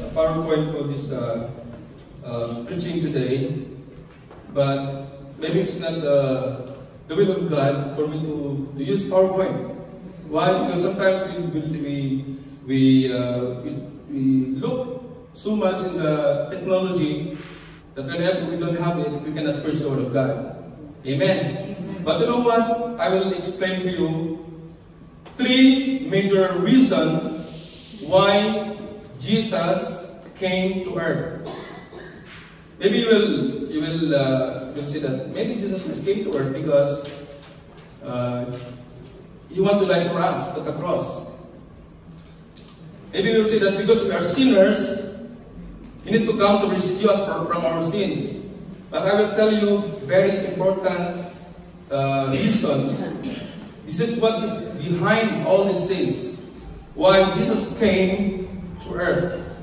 a PowerPoint for this uh, uh, preaching today, but maybe it's not uh, the will of God for me to, to use PowerPoint. Why? Because sometimes we we we, uh, we, we look so much in the technology that whenever we don't have it, we cannot preach the word of God. Amen. But you know what? I will explain to you three major reasons why Jesus came to earth. Maybe you will you will uh, will see that maybe Jesus Christ came to earth because uh, he want to die for us at the cross. Maybe we'll see that because we are sinners, he need to come to rescue us from, from our sins. But I will tell you very important uh, reasons. This is what is behind all these things. Why Jesus came to earth.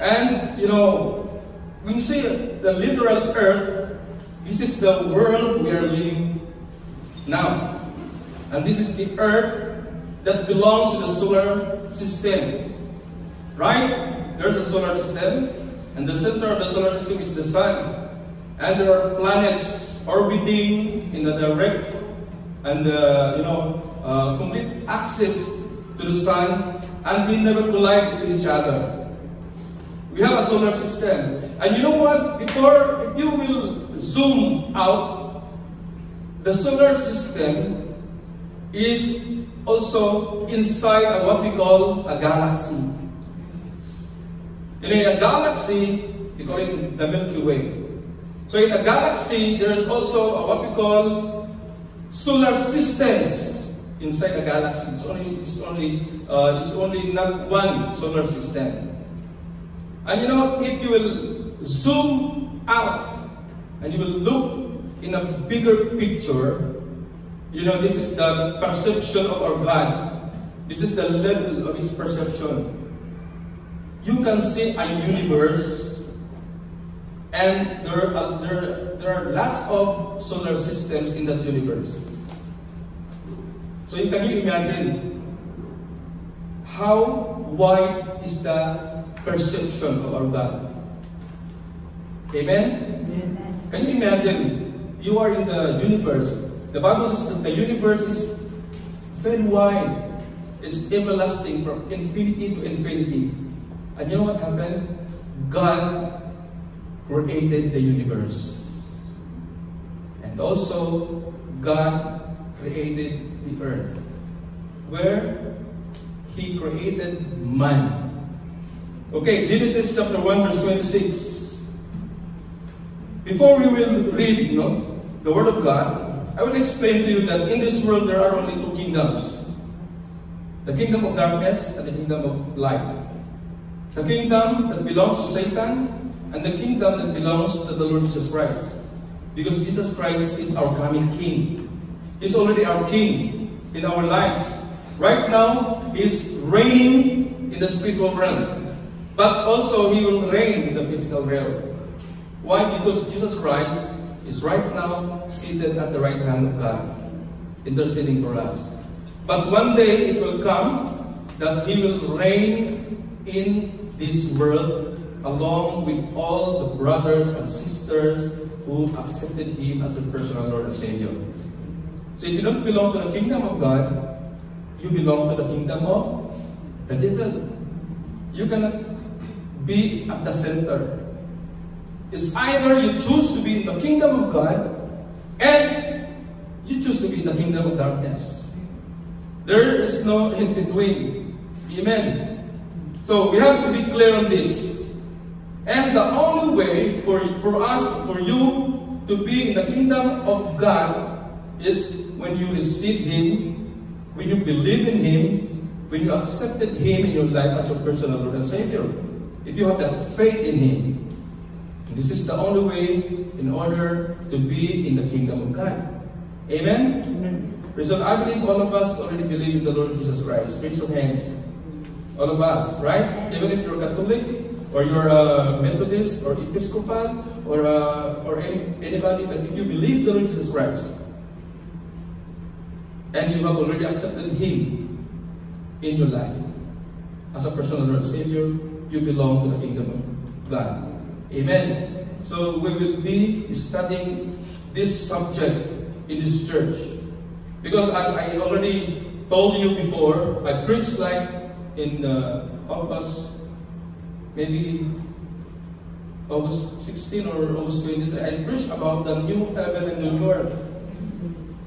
And, you know, when you say the literal earth, this is the world we are living now. And this is the earth that belongs to the solar system. Right? There's a solar system, and the center of the solar system is the sun. And there are planets orbiting in a direct and uh, you know uh, complete access to the sun, and they never collide with each other. We have a solar system, and you know what? Before, if you will zoom out, the solar system is also inside of what we call a galaxy. And in a galaxy, we call it the Milky Way. So in a galaxy, there is also what we call solar systems inside a galaxy. It's only it's only uh, it's only not one solar system. And you know, if you will zoom out and you will look in a bigger picture, you know, this is the perception of our God. This is the level of His perception. You can see a universe, and there are, there, there are lots of solar systems in that universe. So can you imagine how wide is the perception of our God? Amen? Amen. Can you imagine you are in the universe? The Bible says that the universe is very wide. It's everlasting from infinity to infinity. And you know what happened? God created the universe. And also, God created the earth. Where He created man. Okay, Genesis chapter 1 verse 26. Before we will read you know, the Word of God, I will explain to you that in this world there are only two kingdoms. The kingdom of darkness and the kingdom of light. The kingdom that belongs to Satan and the kingdom that belongs to the Lord Jesus Christ. Because Jesus Christ is our coming King. He's already our King in our lives. Right now, He's reigning in the spiritual realm. But also, He will reign in the physical realm. Why? Because Jesus Christ is right now seated at the right hand of God, interceding for us. But one day it will come that He will reign in this world along with all the brothers and sisters who accepted Him as a personal Lord and Savior. So if you don't belong to the kingdom of God, you belong to the kingdom of the devil. You cannot be at the center. It's either you choose to be in the kingdom of God and you choose to be in the kingdom of darkness. There is no in between. Amen. So we have to be clear on this. And the only way for, for us, for you to be in the kingdom of God is when you receive Him, when you believe in Him, when you accepted Him in your life as your personal Lord and Savior. If you have that faith in Him, this is the only way in order to be in the kingdom of God. Amen? Amen. Reason I believe all of us already believe in the Lord Jesus Christ. Raise your hands. All of us, right? Even if you're Catholic, or you're a Methodist, or Episcopal, or uh, or any, anybody, but if you believe the Lord Jesus Christ, and you have already accepted Him in your life as a personal Lord Savior, you belong to the kingdom of God. Amen. So we will be studying this subject in this church. Because as I already told you before, I preached like in uh, August, maybe August 16 or August 23, I preached about the new heaven and the new earth.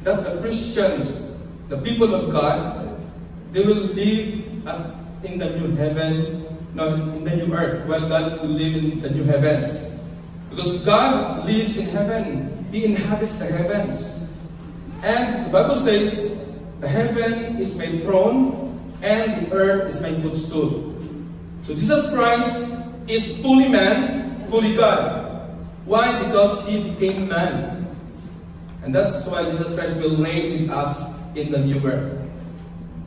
That the Christians, the people of God, they will live in the new heaven, not in the new earth, while God will live in the new heavens. Because God lives in heaven. He inhabits the heavens. And the Bible says, the heaven is my throne and the earth is my footstool. So Jesus Christ is fully man, fully God. Why? Because He became man. And that's why Jesus Christ will reign with us in the new earth.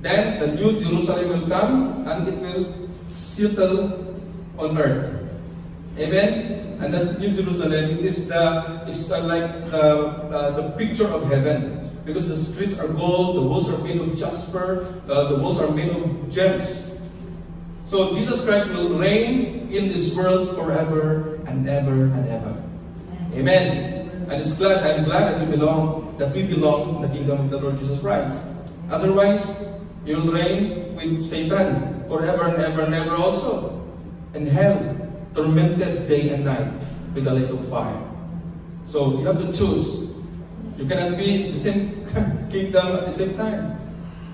Then the new Jerusalem will come and it will settle on earth. Amen? And that New Jerusalem, is the, it's like the, uh, the picture of heaven. Because the streets are gold, the walls are made of jasper, uh, the walls are made of gems. So Jesus Christ will reign in this world forever and ever and ever. Amen. And it's glad, I'm glad that you belong, that we belong in the kingdom of the Lord Jesus Christ. Otherwise, you will reign with Satan forever and ever and ever also. And hell, tormented day and night with a lake of fire. So you have to choose. You cannot be in the same kingdom at the same time.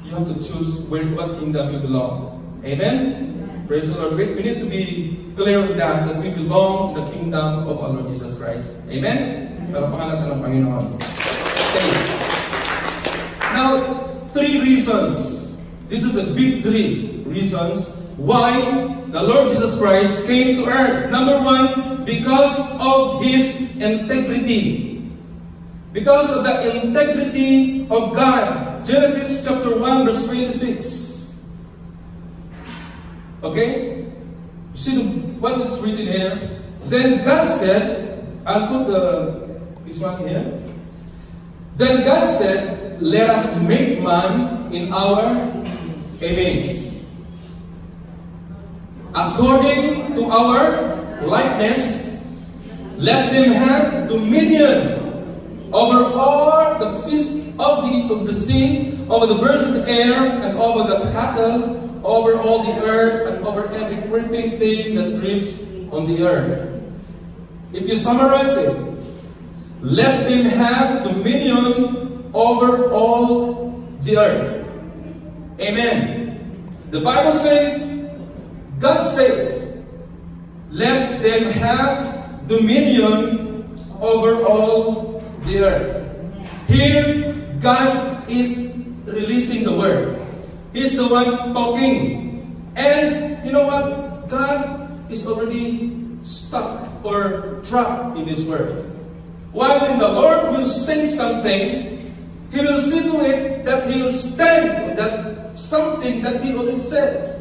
You have to choose where what kingdom you belong. Amen? Praise the Lord. We, we need to be clear with that, that we belong in the kingdom of our Lord Jesus Christ. Amen? Panginoon. Okay. Now, three reasons this is a big three reasons why the Lord Jesus Christ came to earth. Number one, because of His integrity. Because of the integrity of God. Genesis chapter 1 verse 26. Okay? See what is written here? Then God said, I'll put the, this one here. Then God said, let us make man in our image. According to our likeness, let them have dominion over all the fish of the, of the sea, over the birds of the air, and over the cattle, over all the earth, and over every creeping thing that creeps on the earth. If you summarize it, let them have dominion over all the earth. Amen. The Bible says, God says, let them have dominion over all the earth. Here, God is releasing the word. He's the one talking. And you know what? God is already stuck or trapped in His word. While when the Lord will say something, He will see to it that He will stand that something that he already said.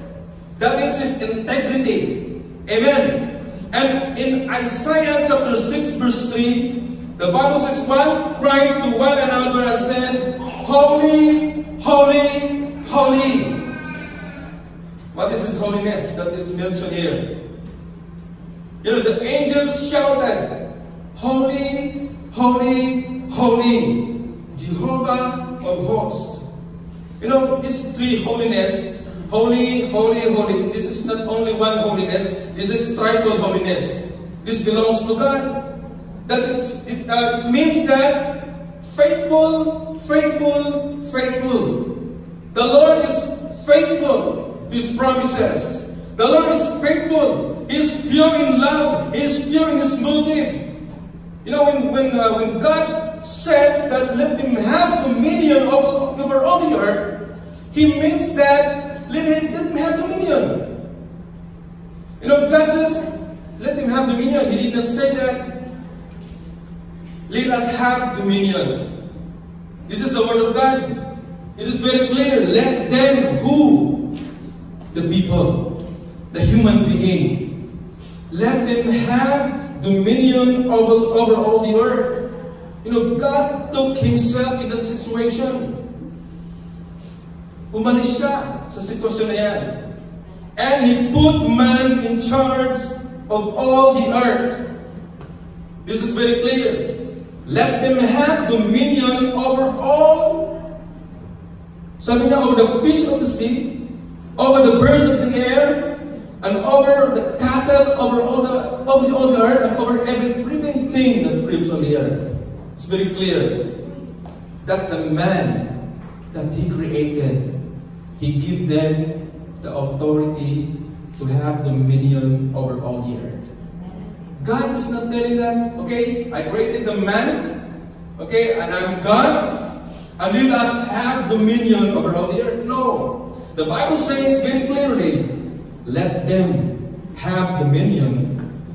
That is his integrity. Amen. And in Isaiah chapter 6 verse 3, the Bible says, one cried to one another and said, Holy, holy, holy. What is this holiness that is mentioned here? You know, the angels shouted, Holy, Holy, holy, holy, Jehovah of hosts. You know, this three holiness, holy, holy, holy, this is not only one holiness, this is triple holiness. This belongs to God. That it uh, means that faithful, faithful, faithful. The Lord is faithful to His promises. The Lord is faithful. He is pure in love. He is pure in His motive. You know, when, when, uh, when God said that let him have dominion over, over all the earth, he means that let him, let him have dominion. You know, God says, let him have dominion. He did not say that. Let us have dominion. This is the word of God. It is very clear. Let them who? The people. The human being. Let them have dominion over, over all the earth. You know, God took himself in that situation. Umalis siya sa sitwasyon na yan. And he put man in charge of all the earth. This is very clear. Let them have dominion over all. Sabi niya, over the fish of the sea, over the birds of the air, and over the cattle, over all the, over all the earth, and over every living thing that creeps on the earth. It's very clear that the man that he created, he gave them the authority to have dominion over all the earth. God is not telling them, okay, I created the man, okay, and I'm God, and you must have dominion over all the earth. No. The Bible says very clearly, let them have dominion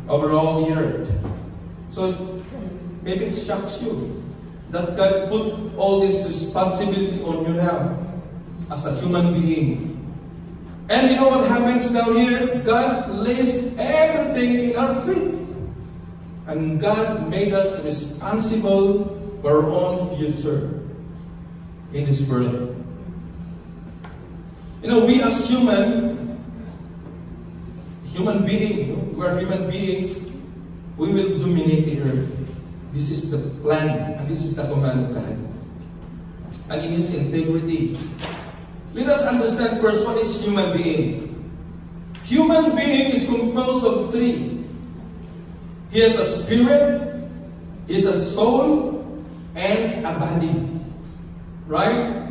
over all the earth. So maybe it shocks you that God put all this responsibility on you now as a human being. And you know what happens down here? God lays everything in our feet. And God made us responsible for our own future in this world. You know, we as human, human being, we are human beings, we will dominate the earth. This is the plan, and this is the command of God. And in His integrity. Let us understand first what is human being. Human being is composed of three. He has a spirit, he has a soul, and a body. Right?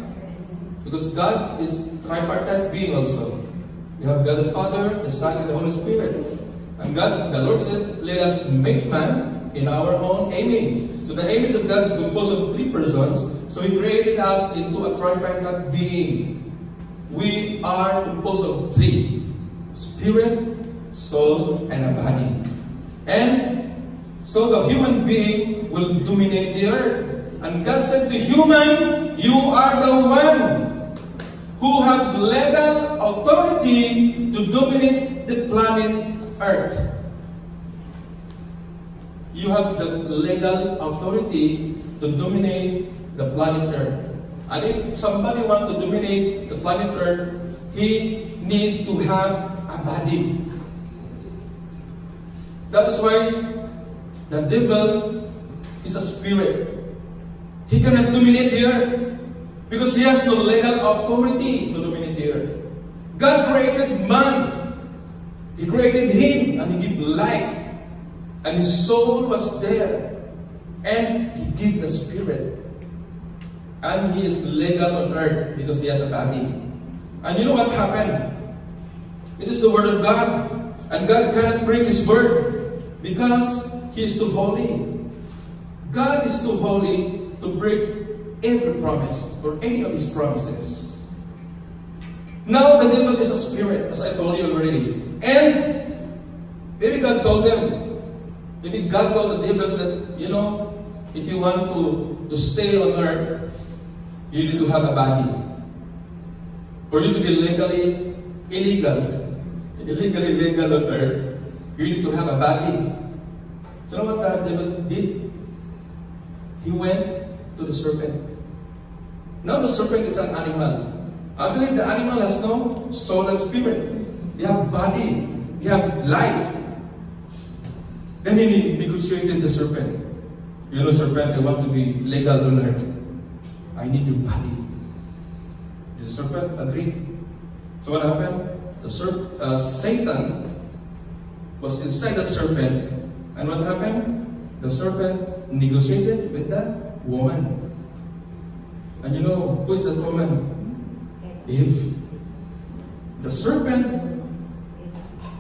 Because God is tripartite being also. You have God the Father, the Son, and the Holy Spirit. And God, the Lord said, let us make man in our own image. So the image of God is composed of three persons. So He created us into a tripartite being. We are composed of three. Spirit, soul, and a body. And so the human being will dominate the earth. And God said to human, you are the one who have legal authority to dominate the planet Earth. You have the legal authority to dominate the planet Earth. And if somebody wants to dominate the planet Earth, he need to have a body. That's why the devil is a spirit. He cannot dominate the earth because he has no legal authority to dominate the earth. God created man. He created him and he gave life. And his soul was there. And he gave the spirit. And he is legal on earth because he has a body. And you know what happened? It is the word of God. And God cannot break his word because he is too holy. God is too holy to break every promise or any of his promises. Now the devil is a spirit, as I told you already. And maybe God told them, maybe God told the devil that, you know, if you want to, to stay on earth, you need to have a body. For you to be legally illegal, illegally legal on earth, you need to have a body. So you know what the devil did? He went to the serpent. Now the serpent is an animal. I believe the animal has no soul and spirit. They have body. They have life. Then he negotiated the serpent. You know, serpent, I want to be legal on earth. I need your body. The serpent agreed. So what happened? The serp- uh, Satan was inside that serpent. And what happened? The serpent negotiated with that woman. And you know, who is that woman? Eve. The serpent,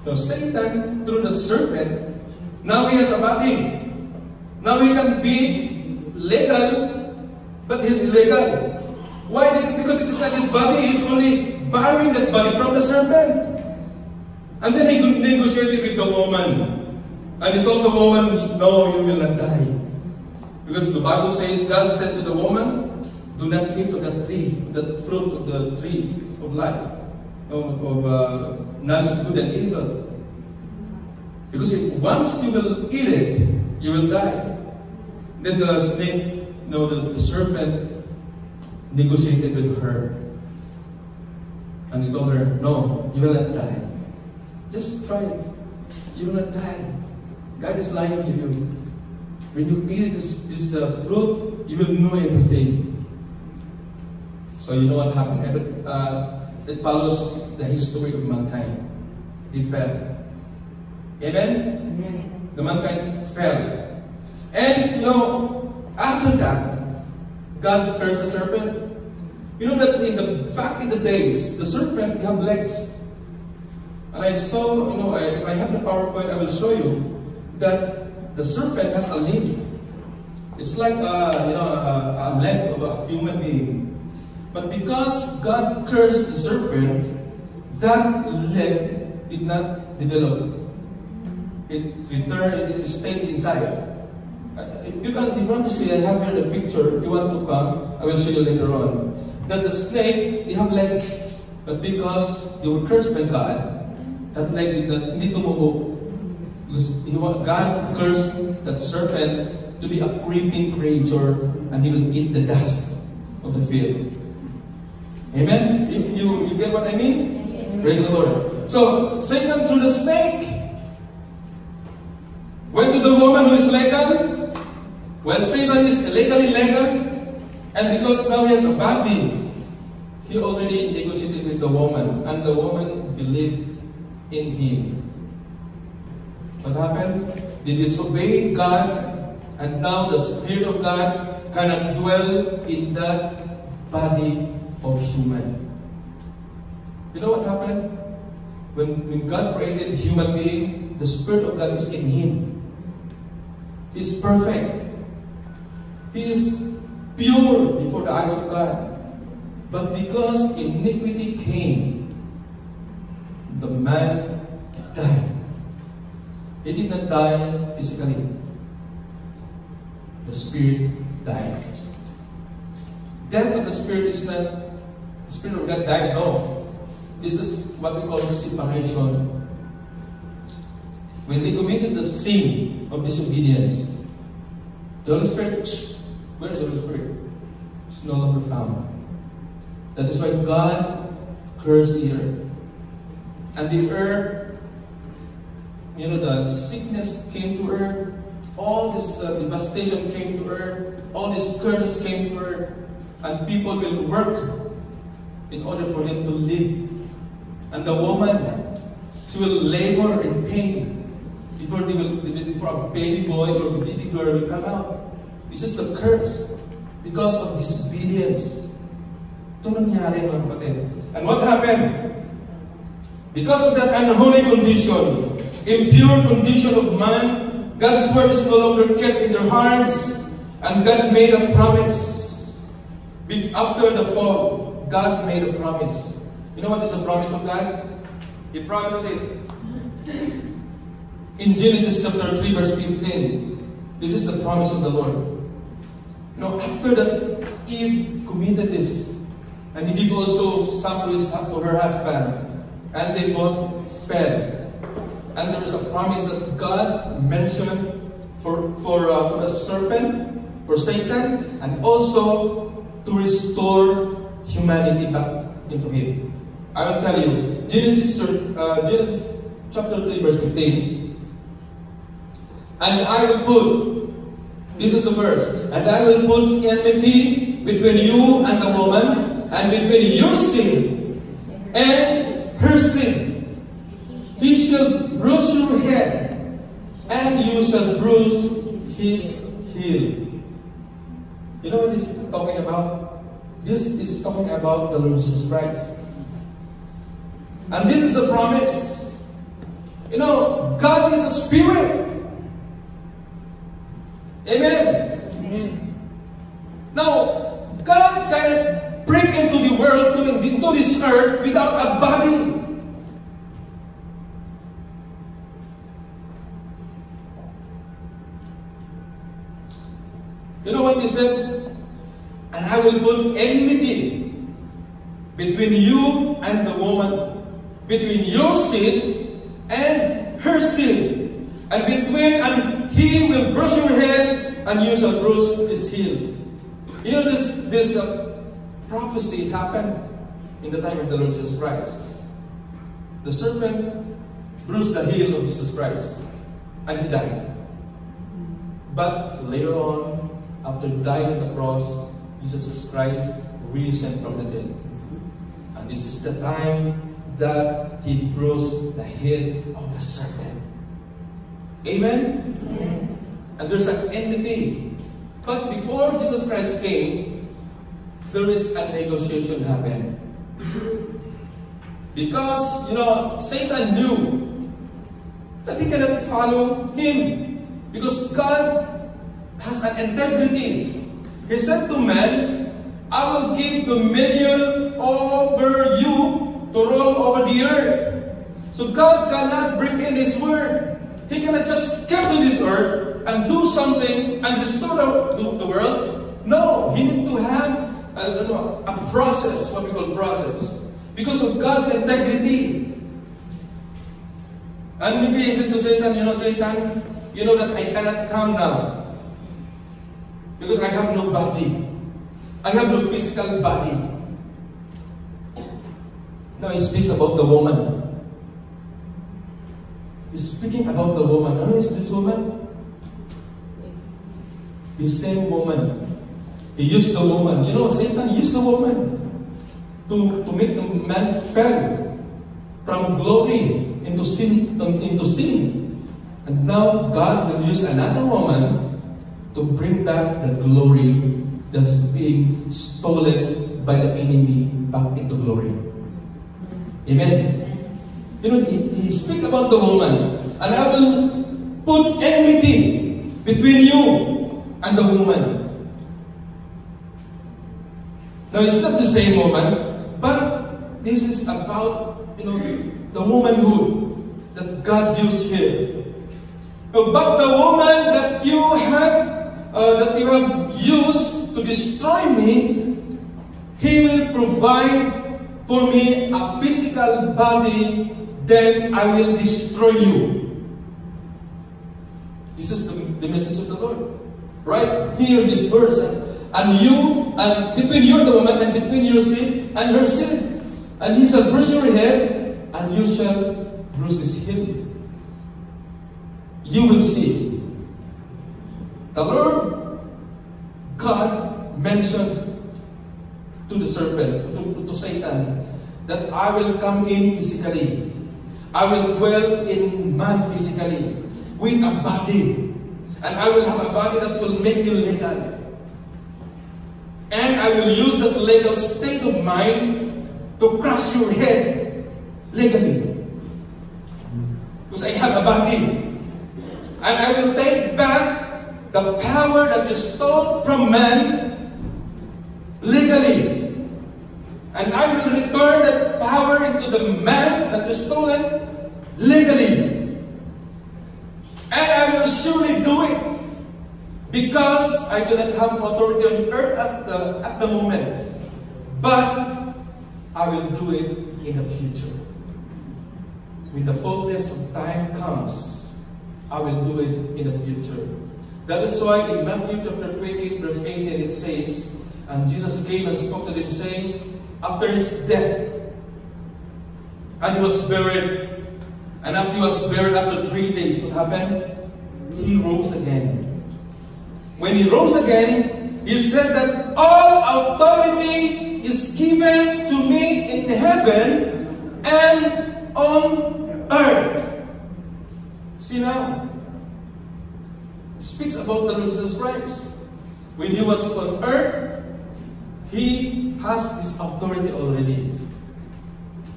no, Satan, through the serpent, now he has a body. Now he can be legal, but he's illegal. Why? Because it is not his body, he's only borrowing that body from the serpent. And then he negotiated with the woman. And he told the woman, No, you will not die. Because the Bible says, God said to the woman, Do not eat of that tree, that fruit of the tree of life, of, of uh, knowledge of good and evil. Because if once you will eat it, you will die. Then the snake, no, the, the serpent negotiated with her. And he told her, No, you will not die. Just try it. You will not die. God is lying to you. When you eat this, this uh, fruit, you will know everything. So you know what happened? Every, uh, it follows the history of mankind. They fell. Amen? Amen. The mankind fell. And you know, after that, God cursed the serpent. You know that in the back in the days, the serpent have legs. And I saw, you know, I, I have the PowerPoint, I will show you that the serpent has a limb. It's like a, you know, a, a leg of a human being. But because God cursed the serpent, that leg did not develop. It returned, it stays inside. Uh, if you can, if you want to see, I have here the picture. If you want to come, I will show you later on. That the snake, they have legs, but because they were cursed by God, that legs did not, hindi tumubo. Because he, God cursed that serpent to be a creeping creature, and he will eat the dust of the field. Amen? You, you, you get what I mean? Praise the Lord. So, Satan through the snake went to the woman who is legal. Well, Satan is legally legal. And because now he has a body, he already negotiated with the woman. And the woman believed in him. What happened? They disobeyed God. And now the Spirit of God cannot dwell in that body of human. You know what happened? When, when God created human being, the Spirit of God is in him. He is perfect. He is pure before the eyes of God. But because iniquity came, the man died. He did not die physically. The spirit died. Death of the spirit is not the spirit of God died. No. This is what we call separation. When they committed the sin of disobedience, the Holy Spirit, where is the Holy Spirit? It's no longer found. That is why God cursed the earth. And the earth, you know, the sickness came to earth, all this uh, devastation came to earth, all these curses came to earth, and people will work in order for them to live. And the woman, she will labor in pain before they will, before a baby boy or a baby girl will come out. This is the curse because of disobedience. Ito nangyari mga kapatid. And what happened? Because of that unholy condition, impure condition of man, God's word is no longer kept in their hearts, and God made a promise. After the fall, God made a promise. You know what is the promise of God? He promised it in Genesis chapter 3, verse 15. This is the promise of the Lord. Now, after that, Eve committed this, and he gave also some to, to her husband, and they both fell. And there is a promise that God mentioned for, for, uh, for the serpent, for Satan, and also to restore humanity back into him. I will tell you, Genesis, uh, Genesis chapter 3, verse 15. And I will put, this is the verse, and I will put enmity between you and the woman, and between your sin and her sin. He shall bruise your head, and you shall bruise his heel. You know what he's talking about? This is talking about the Lord Jesus Christ. And this is a promise. You know, God is a spirit. Amen. Amen. Now, God cannot break into the world, to, into this earth, without a body. You know what he said? And I will put enmity between you and the woman, between your sin and her sin, and between and he will brush your head, and you shall bruise his heel. You know this this uh, prophecy happened in the time of the Lord Jesus Christ. The serpent bruised the heel of Jesus Christ. And he died. But later on, after dying on the cross, Jesus Christ risen from the dead. And this is the time that he bruised the head of the serpent. Amen? Amen. And there's an end enmity. But before Jesus Christ came, there is a negotiation happened. Because, you know, Satan knew that he cannot follow him. Because God has an integrity. He said to man, I will give dominion over you to rule over the earth. So God cannot break in His word. He cannot just come to this earth and do something and restore the, the world. No, He need to have I don't know, a process, what we call process. Because of God's integrity. And maybe he said to Satan, you know, Satan, you know that I cannot come now. Because I have no body. I have no physical body. Now he speaks about the woman. He's speaking about the woman. Who is this woman? The same woman. He used the woman. You know, Satan used the woman to, to make the man fell from glory into sin, into sin. And now God will use another woman to bring back the glory that's being stolen by the enemy back into glory. Amen. You know, he, he speak about the woman, and I will put enmity between you and the woman. Now, it's not the same woman, but this is about, you know, the womanhood that God used here. But the woman that you have, uh, that you have used to destroy me, He will provide for me a physical body, then I will destroy you. This is the, the message of the Lord. Right here this verse. And you, and between you the woman, and between your sin and her sin. And he shall bruise your head, and you shall bruise his heel. You will see. The Lord God mentioned to the serpent, to, to Satan, that I will come in physically. I will dwell in man physically with a body. And I will have a body that will make me legal. And I will use that legal state of mind to crush your head legally. Because I have a body. And I will take back the power that you stole from man legally. And I will return that power into the man that is stolen legally. And I will surely do it because I do not have authority on earth at the, at the moment. But I will do it in the future. When the fullness of time comes, I will do it in the future. That is why in Matthew chapter 28, verse 18, it says, And Jesus came and spoke to them, saying, after his death. And he was buried. And after he was buried, after three days, what happened? He rose again. When he rose again, he said that all authority is given to me in heaven and on earth. See now, speaks about the Lord Jesus Christ. When he was on earth, he has this authority already.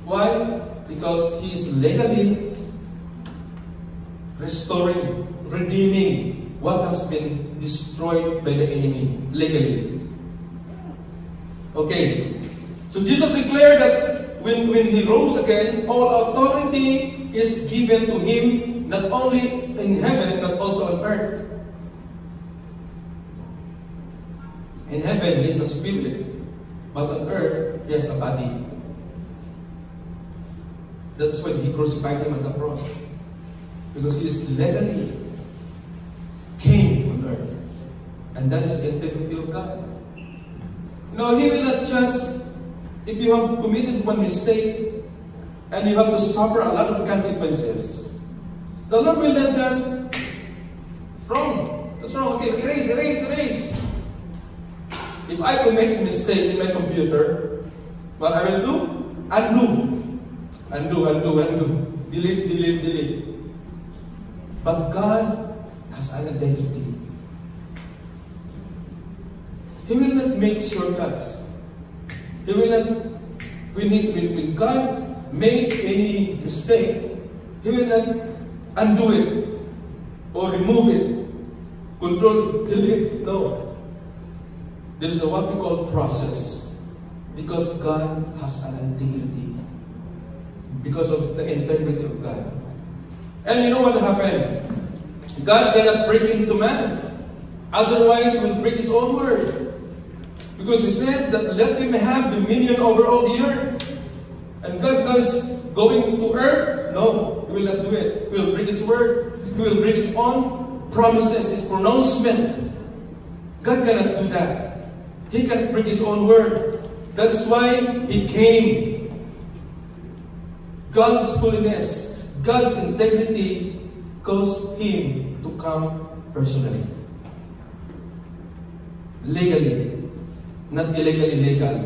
Why? Because he is legally restoring, redeeming what has been destroyed by the enemy legally. Okay. So Jesus declared that when, when he rose again, all authority is given to him, not only in heaven, but also on earth. In heaven, he is a spirit. But on earth, he has a body. That's why he crucified him on the cross. Because he is legally came on earth. And that is the integrity of God. No, he will not just, if you have committed one mistake, and you have to suffer a lot of consequences. The Lord will not just wrong. That's wrong. Okay, erase, erase, erase. If I commit a mistake in my computer, what I will do? Undo. Undo, undo, undo. Delete, delete, delete. But God has an identity. He will not make shortcuts. He will not, when, he, when, God make any mistake, He will not undo it or remove it, control, delete. No. There is a what we call process. Because God has an integrity. Because of the integrity of God. And you know what happened? God cannot break into man. Otherwise, he will break his own word. Because he said that let him have dominion over all the earth. And God does going to earth? No, he will not do it. He will bring his word. He will bring his own promises, his pronouncement. God cannot do that. He can bring his own word. That's why he came. God's holiness God's integrity caused him to come personally. Legally, not illegally legal.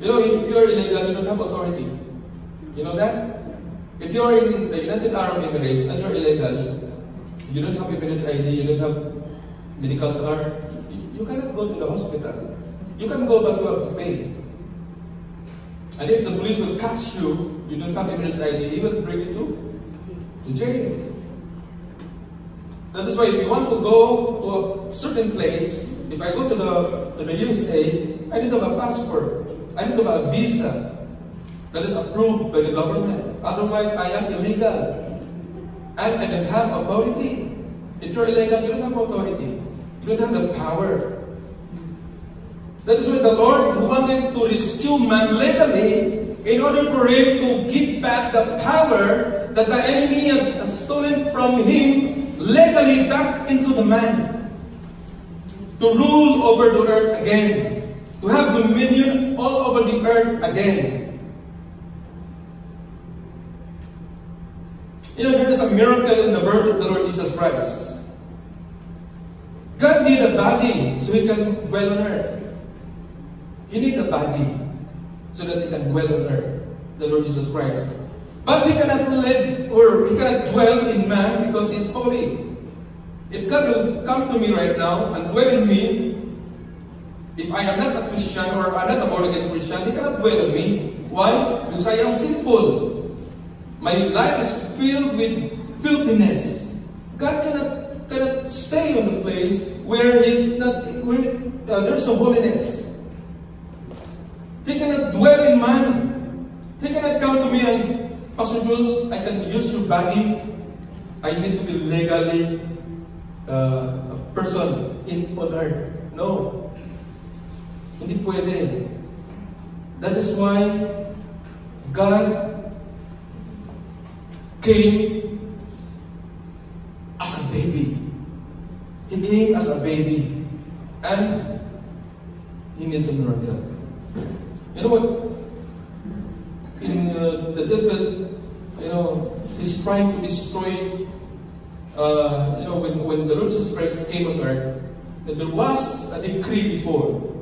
You know, if you are illegal, you don't have authority. You know that? If you are in the United Arab Emirates and you're illegal, you don't have Emirates ID, you don't have medical card, you cannot go to the hospital. You can go, but you have to pay. And if the police will catch you, you don't have Emirates ID, he will bring you to, to jail. That is why if you want to go to a certain place, if I go to the to the USA, I need to have a passport. I need to have a visa that is approved by the government. Otherwise, I am illegal. And I don't have authority. If you're illegal, you don't have authority. You don't have the power. That is why the Lord wanted to rescue man legally in order for him to give back the power that the enemy had stolen from him legally back into the man. To rule over the earth again. To have dominion all over the earth again. You know, there is a miracle in the birth of the Lord Jesus Christ. God need a body so he can dwell on earth. He need a body so that he can dwell on earth, the Lord Jesus Christ. But he cannot live or he cannot dwell in man because he is holy. God will come to me right now and dwell in me, if I am not a Christian or I'm not a born again Christian, he cannot dwell in me. Why? Because I am sinful. My life is filled with filthiness. God cannot, cannot stay on a place where he's not where uh, there's no holiness. He cannot dwell in man. He cannot come to me and, Pastor Jules, I can use your body. I need to be legally uh, a person in on earth. No. Hindi pwede. That is why God came as a baby. He came as a baby. And he needs a miracle. You know what? In uh, the devil, you know, is trying to destroy. Uh, you know, when, when the Lord Jesus Christ came on earth, there was a decree before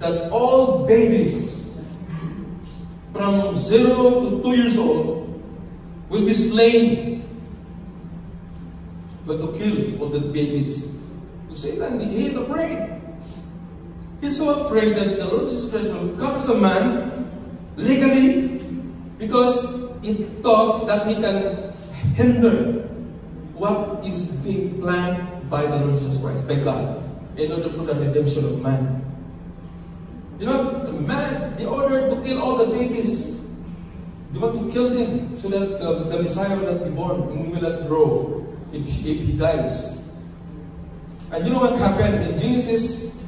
that all babies from zero to two years old will be slain. But to kill all the babies. To Satan, he is afraid. He's so afraid that the Lord Jesus Christ will come as a man legally because he thought that he can hinder what is being planned by the Lord Jesus Christ, by God, in order for the redemption of man. You know, the man, the order to kill all the babies. They want to kill them so that the, the Messiah will not be born and will not grow if, if he dies. And you know what happened in Genesis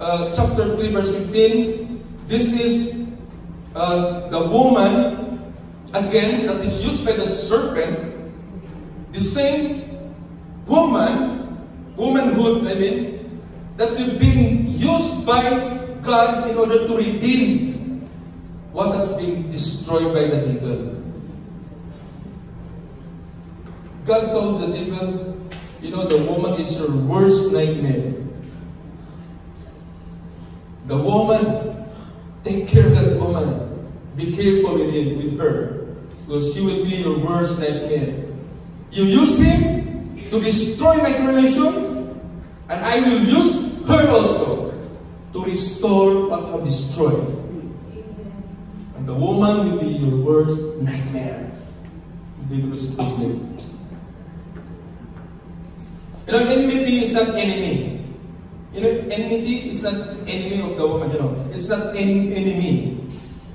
uh, chapter 3, verse 15, this is uh, the woman, again, that is used by the serpent, the same woman, womanhood, I mean, that is being used by God in order to redeem what has been destroyed by the devil. God told the devil, you know, the woman is your worst nightmare. The woman, take care of that woman. Be careful with him, with her, because she will be your worst nightmare. You use him to destroy my creation, and I will use her also to restore what I have destroyed. The woman will be your worst nightmare. Biblically speaking. You know, enmity is not enemy. You know, enmity is not enemy of the woman, you know. It's not en enemy.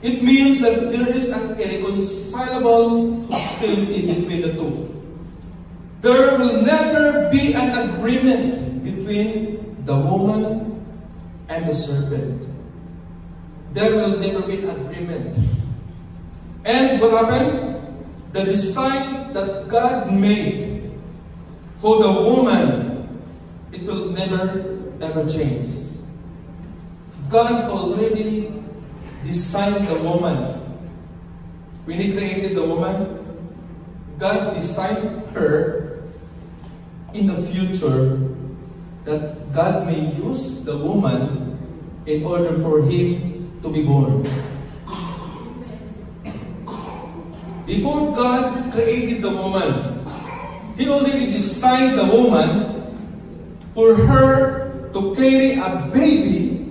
It means that there is an irreconcilable hostility between the two. There will never be an agreement between the woman and the serpent. There will never be an agreement. And what happened? The design that God made for the woman, it will never ever change. God already designed the woman. When He created the woman, God designed her in the future that God may use the woman in order for Him to be born. Before God created the woman, He already designed the woman for her to carry a baby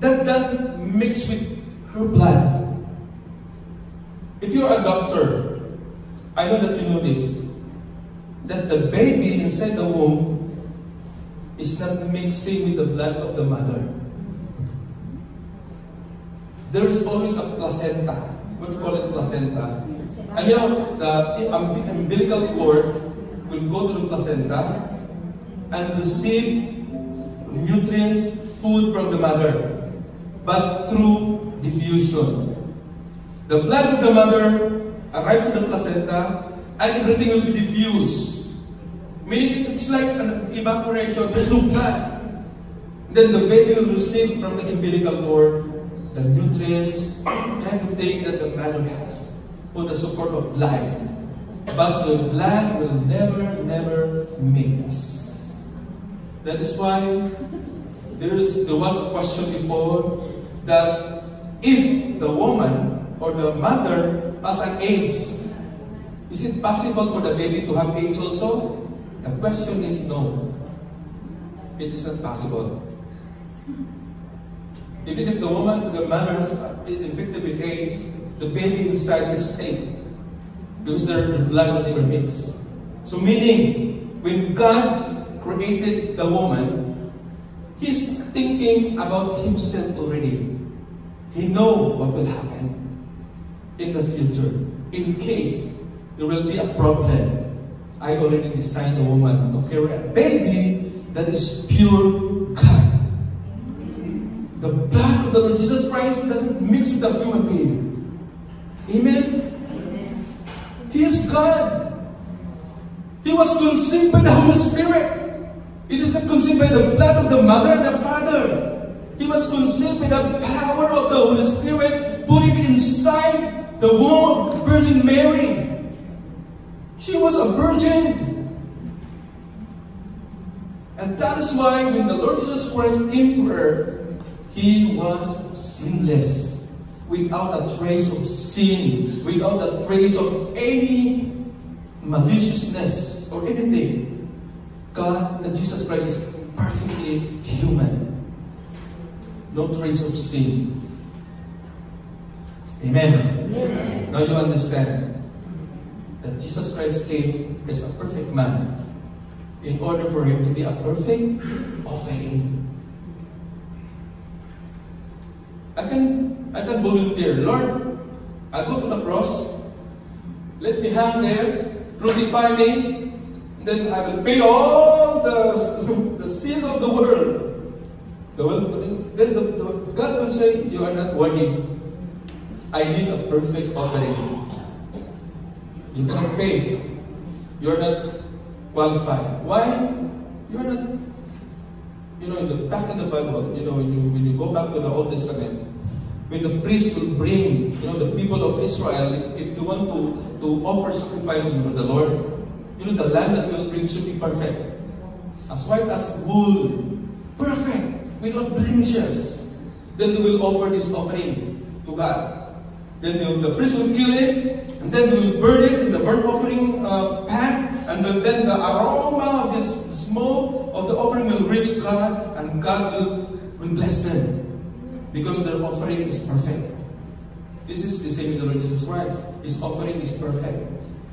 that doesn't mix with her blood. If you're a doctor, I know that you know this, that the baby inside the womb is not mixing with the blood of the mother. There is always a placenta. What do you call it placenta? And you know, the umbilical cord will go to the placenta and receive nutrients, food from the mother but through diffusion. The blood of the mother arrives to the placenta and everything will be diffused. Meaning it's like an evaporation, there's no blood. Then the baby will receive from the umbilical cord the nutrients, everything that the mother has for the support of life. But the blood will never, never mix. That is why there's, there was a question before that if the woman or the mother has an AIDS, is it possible for the baby to have AIDS also? The question is no. It is not possible. Even if the woman, the mother has infected with AIDS, the baby inside is safe. Because the blood will never mix. So meaning, when God created the woman, He's thinking about Himself already. He know what will happen in the future. In case there will be a problem, I already designed the woman to carry a baby that is pure God. The the Lord Jesus Christ doesn't mix with the human being. Amen? Amen. He is God. He was conceived by the Holy Spirit. It is not conceived by the blood of the mother and the father. He was conceived by the power of the Holy Spirit, put it inside the womb of Virgin Mary. She was a virgin. And that is why when the Lord Jesus Christ came to her, He was sinless, without a trace of sin, without a trace of any maliciousness or anything. God, and Jesus Christ is perfectly human no trace of sin. Amen. Amen. Now you understand that Jesus Christ came as a perfect man in order for him to be a perfect offering. I can I can volunteer, Lord, I go to the cross, let me hang there, crucify me, then I will pay all the, the sins of the world. The world, then the, the, God will say, You are not worthy. I need a perfect offering. You can't pay. You are not qualified. Why? You are not, you know, in the back in the Bible, you know, when you, when you go back to the Old Testament, when the priest will bring, you know, the people of Israel, if you want to, to offer sacrifices for the Lord, you know, the lamb that will bring should be perfect. As white as wool. Perfect. Without blemishes. Then they will offer this offering to God. Then the, the priest will kill it, and then they will burn it in the burnt offering uh, pan, and then, then the aroma of this smoke of the offering will reach God, and God will, will bless them because their offering is perfect. This is the same with the Lord Jesus Christ. His offering is perfect.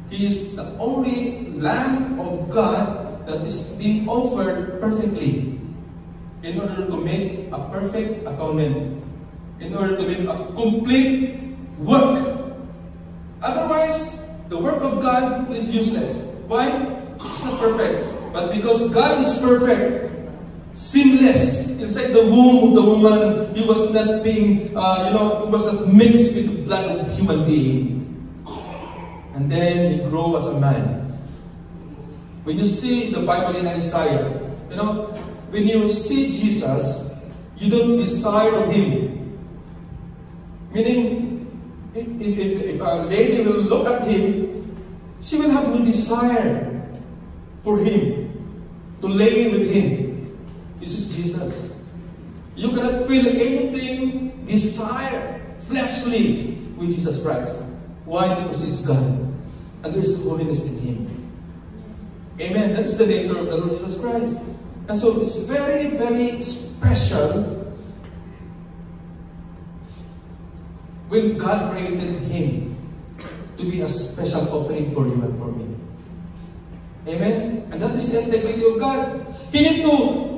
He is the only Lamb of God that is being offered perfectly in order to make a perfect atonement, in order to make a complete work. Otherwise, the work of God is useless. Why? It's not perfect. But because God is perfect, sinless, inside the womb of the woman, he was not being, uh, you know, he was not mixed with the blood of human being. And then he grew as a man. When you see the Bible in Isaiah, you know, when you see Jesus, you don't desire of him. Meaning, if, if, if a lady will look at him, she will have no desire for him, to lay with him. This is Jesus. You cannot feel anything desire fleshly with Jesus Christ. Why? Because He's God. And there is holiness in Him. Amen. That is the nature of the Lord Jesus Christ. And so it's very, very special when God created Him to be a special offering for you and for me. Amen? And that is the integrity of God. He need to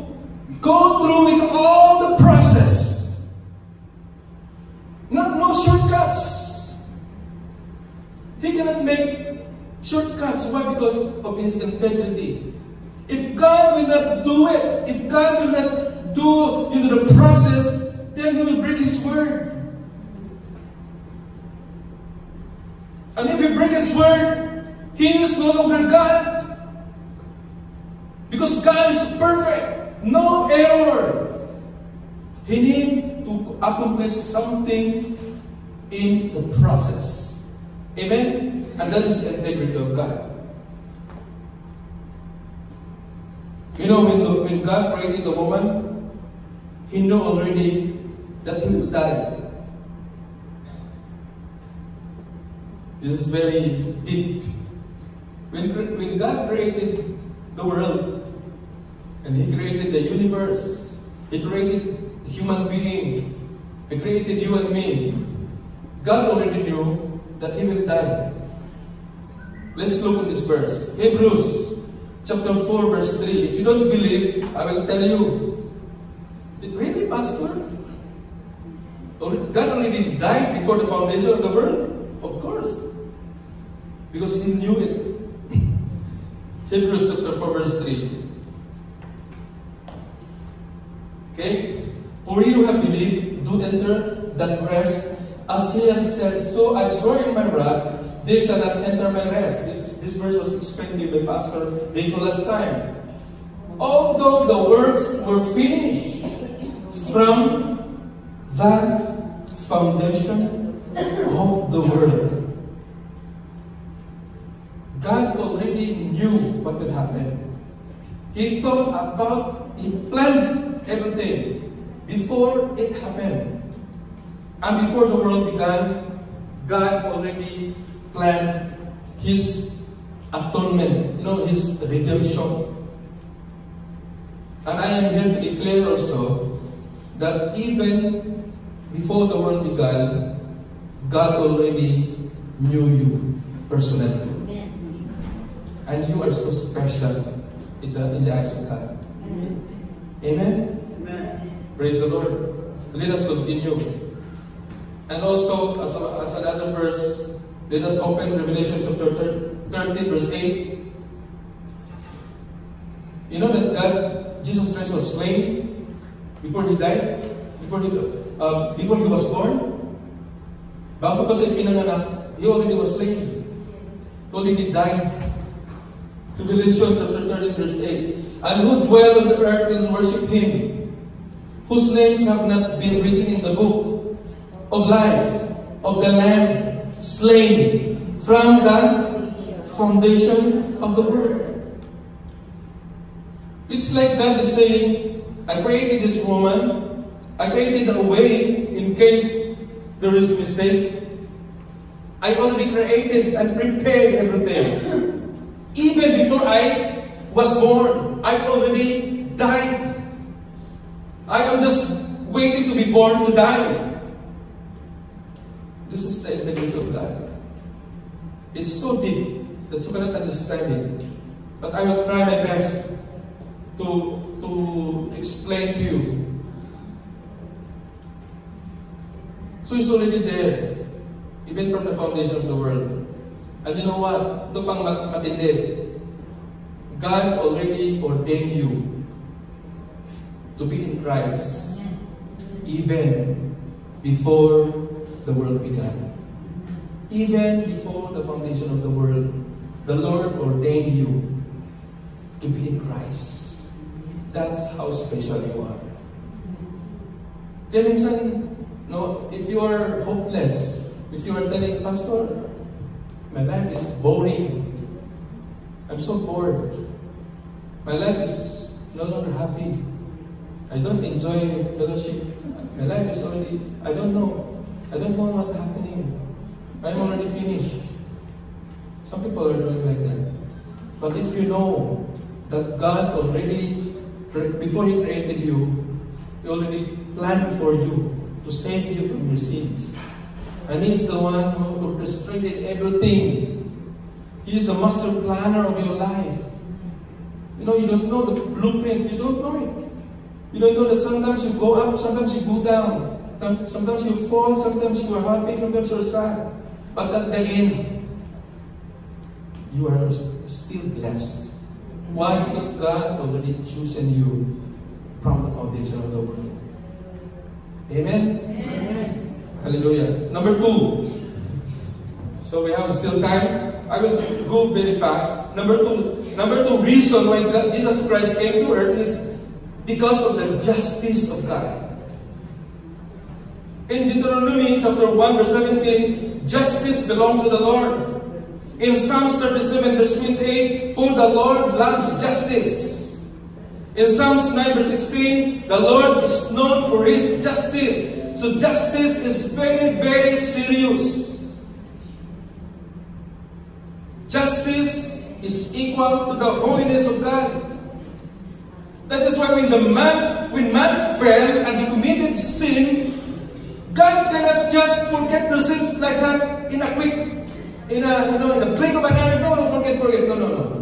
go through with all the process. Not no shortcuts. He cannot make shortcuts. Why? Because of his integrity. If God will not do it, if God will not do you know, the process, then He will break His word. And if He break His word, He is no longer God. Because God is perfect, no error. He need to accomplish something in the process. Amen? And that is the integrity of God. You know, when, when God created the woman, He knew already that he would die. This is very deep. When, when God created the world, and He created the universe, He created human being, He created you and me, God already knew that He will die. Let's look at this verse. Hebrews chapter 4, verse 3. If you don't believe, I will tell you. Really, Pastor? God already died before the foundation of the world? Of course. Because He knew it. Hebrews chapter 4, verse 3. Okay? For you have believed, do enter that rest, as He has said, So I swear in my wrath, they shall not enter my rest. This, this verse was explained by Pastor Rico last time. Although the works were finished from the foundation of the world. God already knew what would happen. He thought about, He planned everything before it happened. And before the world began, God already planned His atonement, you know, His redemption. And I am here to declare also that even before the world began, God already knew you personally. And you are so special in the, in the eyes of God. Amen? Praise the Lord. Let us continue. And also, as, a, as another verse, let us open Revelation chapter 13, verse 8. You know that God, Jesus Christ was slain before He died? Before He, uh, before he was born? Bago pa siya pinanganak, He already was slain. He already died. Revelation chapter 13, verse 8. And who dwell on the earth will worship Him, whose names have not been written in the book of life of the Lamb slain from the foundation of the world. It's like God is saying, I created this woman, I created a way in case there is a mistake. I already created and prepared everything. Even before I was born, I already died. I am just waiting to be born to die. This is the integrity of God. It's so deep that you cannot understand it. But I will try my best to, to explain to you. So it's already there, even from the foundation of the world. And you know what? Ito pang matindi. God already ordained you to be in Christ even before the world began. Even before the foundation of the world, the Lord ordained you to be in Christ. That's how special you are. Kaya minsan, no, if you are hopeless, if you are telling, Pastor, my life is boring. I'm so bored. My life is no longer happy. I don't enjoy fellowship. My life is already, I don't know. I don't know what's happening. I'm already finished. Some people are doing like that. But if you know that God already, before He created you, He already planned for you to save you from your sins. And He is the one who orchestrated everything. He is the master planner of your life. You know, you don't know the blueprint, you don't know it. You don't know that sometimes you go up, sometimes you go down. Sometimes you fall, sometimes you are happy, sometimes you're sad. But at the end, you are still blessed. Why? Because God already chosen you from the foundation of the world. Amen? Amen. Hallelujah. Number two. So we have still time. I will go very fast. Number two, number two reason why God, Jesus Christ came to earth is because of the justice of God. In Deuteronomy chapter 1 verse 17, justice belongs to the Lord. In Psalms 37 verse 28, for the Lord loves justice. In Psalms 9 verse 16, the Lord is known for His justice. So justice is very, very serious. Justice is equal to the holiness of God. That is why when the man, when man fell and he committed sin, God cannot just forget the sins like that in a quick, in a you know, in a blink of an eye. No, no, forget, forget. No, no, no.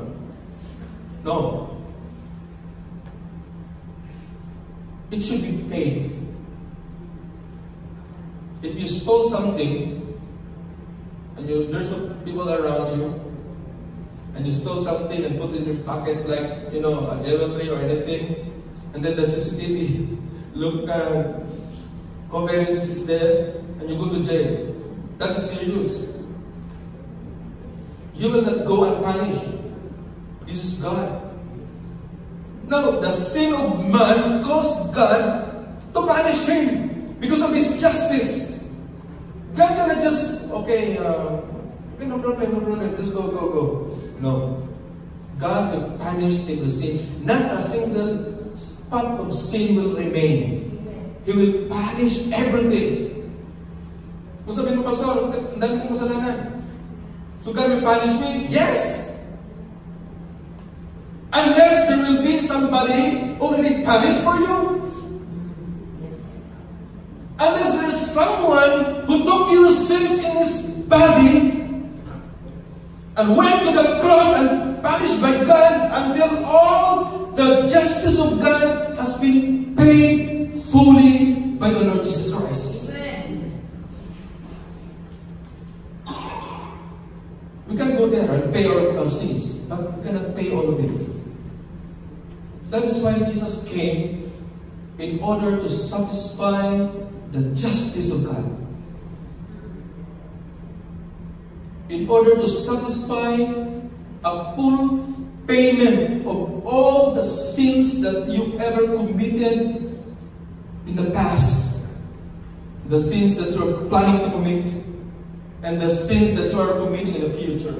No. It should be paid. If you stole something and you, there's people around you, and you stole something and put in your pocket like, you know, a jewelry or anything, and then the CCTV look, uh, coverage is there, and you go to jail. That is serious. You will not go unpunished. This is God. Now, the sin of man caused God to punish him because of his justice. God cannot just, okay, uh, okay, no problem, no problem, just go, go, go. No. God will punish every sin. Not a single spot of sin will remain. He will punish everything. Kung sabihin mo, Pastor, ang dami kong kasalanan. So God will punish me? Yes! Unless there will be somebody already punished for you. Unless there's someone who took your sins in his body and went to the cross and punished by God until all the justice of God has been paid fully by the Lord Jesus Christ. Amen. We can go there and pay our, our sins, but we cannot pay all of it. That is why Jesus came in order to satisfy the justice of God. In order to satisfy a full payment of all the sins that you ever committed in the past. the sins that you're planning to commit, and the sins that you are committing in the future,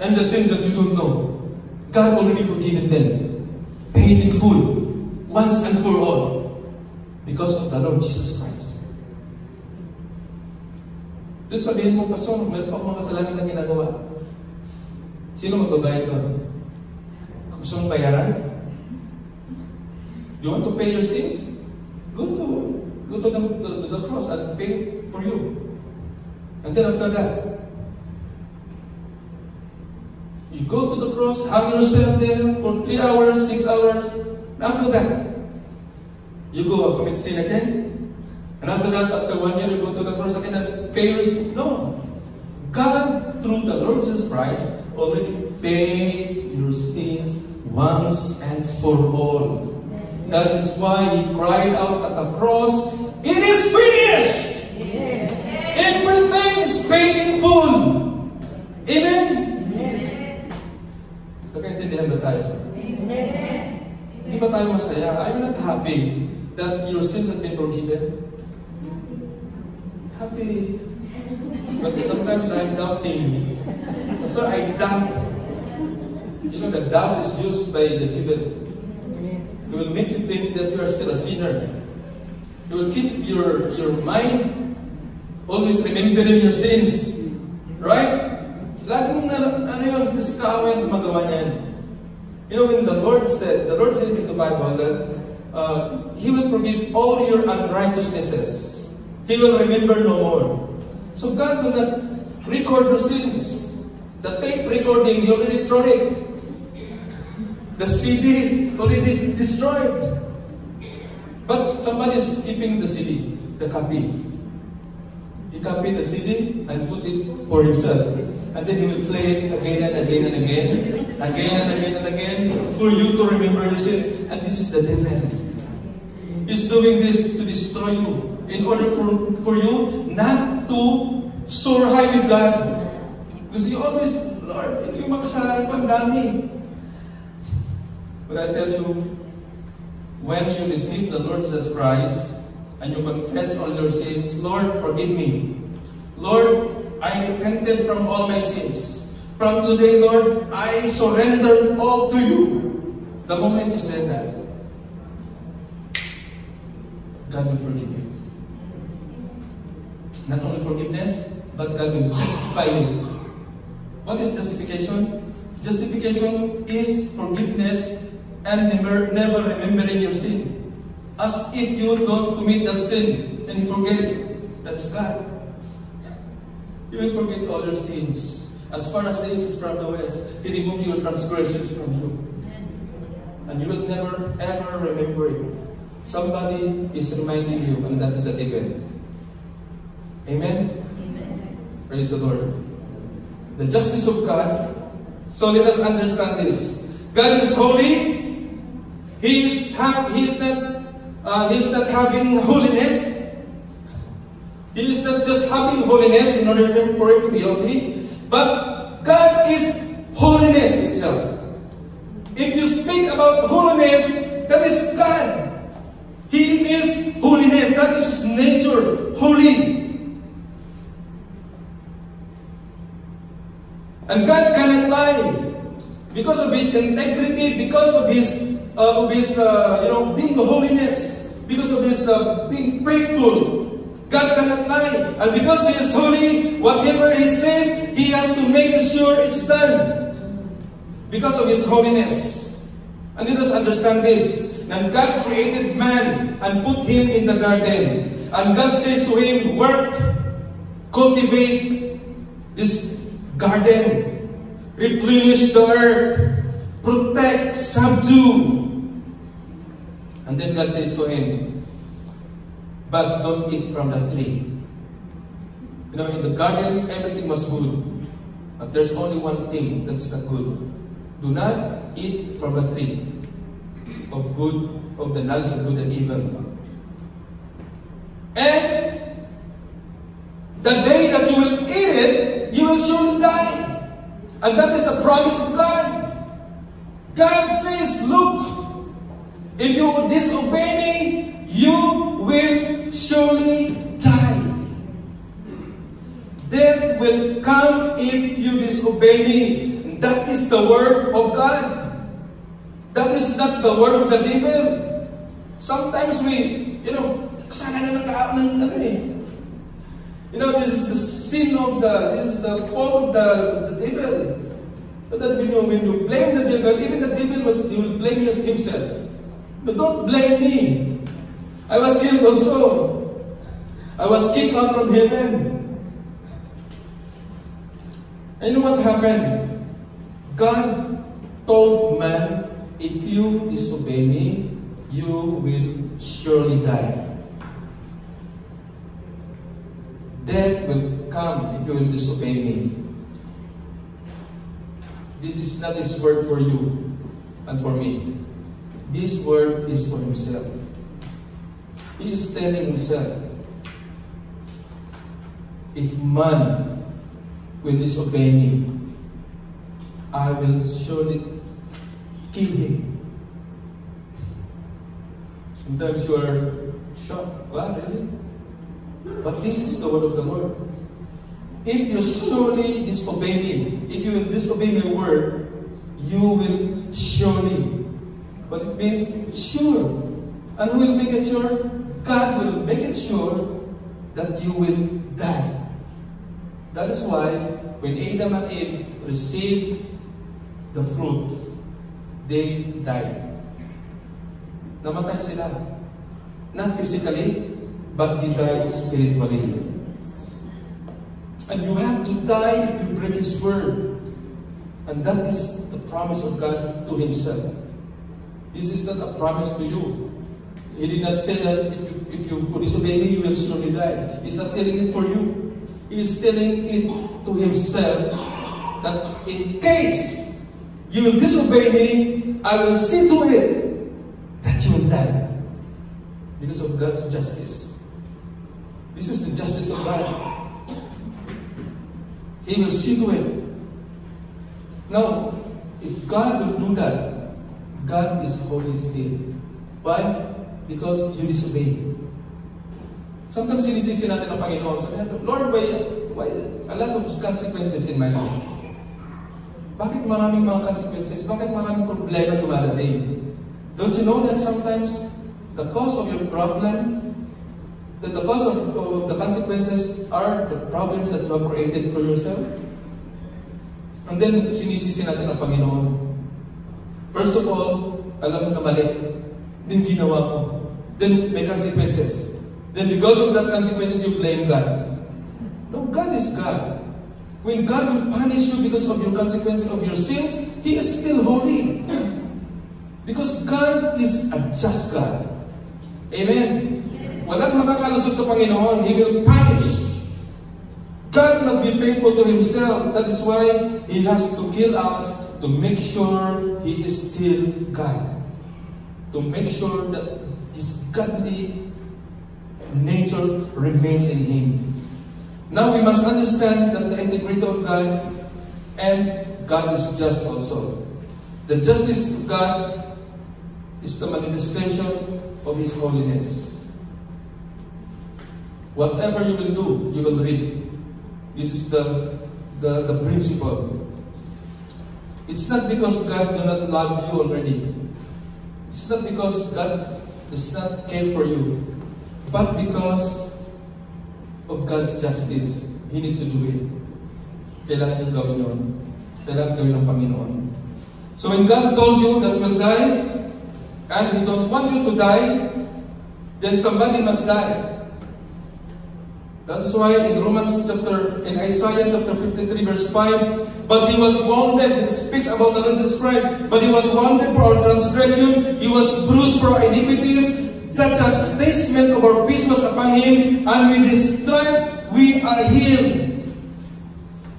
and the sins that you don't know. God already forgiven them, paid in full, once and for all, because of the Lord Jesus Christ. Doon sabihin mo, Pastor, meron pa akong kasalanan na ginagawa. Sino magbabayad doon? Gusto mong bayaran? You want to pay your sins? Go to go to the, to the cross and pay for you. And then after that, you go to the cross, hang yourself there for three hours, six hours. And after that, you go and commit sin again. And after that, after one year, you go to the cross again and pay your sin. No. God, through the Lord Jesus Christ, already paid your sins once and for all. That is why he cried out at the cross, It is finished! Everything is paid in full. Amen? Nagkaintindihan ba tayo? Hindi ba tayo masaya? Are you not happy that your sins have been forgiven? Happy. But sometimes I'm doubting. So I doubt. You know, the doubt is used by the devil. It will make you think that you are still a sinner. It will keep your, your mind always remembering your sins. Right? Lagi mong na, ano yun, kasi kaaway ang niyan. You know, when the Lord said, the Lord said in the Bible that uh, He will forgive all your unrighteousnesses. He will remember no more. So God will not record your sins. The tape recording, He already thrown it. The CD already destroyed. But somebody is keeping the CD, the copy. He copied the CD and put it for himself. And then he will play it again and again and again, again and again and again, for you to remember your sins. And this is the devil. He's doing this to destroy you, in order for, for you not to soar high with God. Because you always, Lord, ito yung makasalanan ko, ang dami. But I tell you, when you receive the Lord Jesus Christ and you confess all your sins, Lord, forgive me. Lord, I repented from all my sins. From today, Lord, I surrender all to you. The moment you said that, God will forgive you. Not only forgiveness, but God will justify you. What is justification? Justification is forgiveness and never, never remembering your sin. As if you don't commit that sin and you forget it. That's God. You will forget all your sins. As far as east is from the west, He remove your transgressions from you. And you will never ever remember it. Somebody is reminding you, and that is a devil. Amen? Praise the Lord. The justice of God. So let us understand this. God is holy. He is, he is not uh, he is not having holiness. He is not just having holiness in order for it to be holy, but God is holiness itself. If you speak about holiness, that is God. He is holiness. That is His nature. Holy. And God cannot lie. Because of His integrity, because of His, uh, of his uh, you know, being holiness, because of His uh, being faithful, God cannot lie. And because He is holy, whatever He says, He has to make sure it's done. Because of His holiness. And let us understand this. And God created man and put him in the garden. And God says to him, work, cultivate this garden, replenish the earth, protect, subdue. And then God says to him, but don't eat from the tree. You know, in the garden, everything was good. But there's only one thing that's not good. Do not eat from the tree of good, of the knowledge of good and evil. And the day that you will eat it, you will surely die. And that is a promise of God. God says, look, if you disobey me, you will surely die. Death will come if you disobey me. That is the word of God. That is not the word of the devil. Sometimes we, you know, kasalanan ng tao ng ano eh, You know, this is the sin of the, this is the fault of the, the devil. But that when you, when you blame the devil, even the devil was, he will blame himself. But don't blame me. I was killed also. I was kicked out from heaven. And you know what happened? God told man, if you disobey me, you will surely die. Death will come if you will disobey me. This is not His word for you and for me. This word is for Himself. He is telling Himself, if man will disobey me, I will surely kill him. Sometimes you are shocked. Wow, really? But this is the word of the Lord. If you surely disobey me, if you will disobey my word, you will surely. But it means sure. And will make it sure? God will make it sure that you will die. That is why when Adam and Eve received the fruit, they died. Namatay sila. Not physically, but they died spiritually. And you have to die if you break His word. And that is the promise of God to Himself. This is not a promise to you. He did not say that if you, if you disobey me, you will surely die. He's not telling it for you. He is telling it to himself that in case you will disobey me, I will see to it that you will die. Because of God's justice. This is the justice of God. He will see to it. Now, if God will do that, God is holy still. Why? Because you disobey. Sometimes sinisisi natin ang Panginoon. Sabi natin, Lord, why, why a lot of consequences in my life? Bakit maraming mga consequences? Bakit maraming problema dumadating? Don't you know that sometimes the cause of your problem, that the cause of, of the consequences are the problems that you have created for yourself? And then, sinisisi natin ang Panginoon. First of all, alam mo na mali. Then ginawa mo. Then may consequences. Then because of that consequences, you blame God. No, God is God. When God will punish you because of your consequence of your sins, He is still holy. Because God is a just God. Amen? Walang makakalusot sa Panginoon. He will punish. God must be faithful to Himself. That is why He has to kill us to make sure He is still God. To make sure that His godly nature remains in him. Now we must understand that the integrity of God and God is just also. The justice of God is the manifestation of His holiness. Whatever you will do, you will reap. This is the, the, the principle. It's not because God do not love you already. It's not because God does not care for you. But because of God's justice, He need to do it. Kailangan yung gawin yun. Kailangan gawin ng Panginoon. So when God told you that you will die, and He don't want you to die, then somebody must die. That's why in Romans chapter, in Isaiah chapter 53 verse 5, but he was wounded, it speaks about the Lord Jesus Christ, but he was wounded for our transgression, he was bruised for our iniquities, The chastisement of our peace was upon him, and with his stripes we are healed.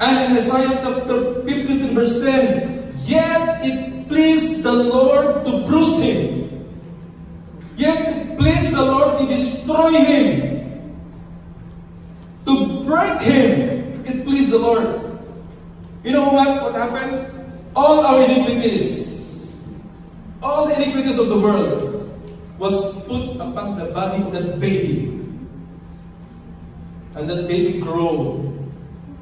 And in Isaiah chapter 52 verse 10, Yet it pleased the Lord to bruise him. Yet it pleased the Lord to destroy him. Break him. It pleased the Lord. You know what? What happened? All our iniquities, all the iniquities of the world, was put upon the body of that baby. And that baby grew.